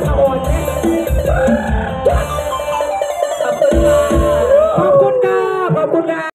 sa on.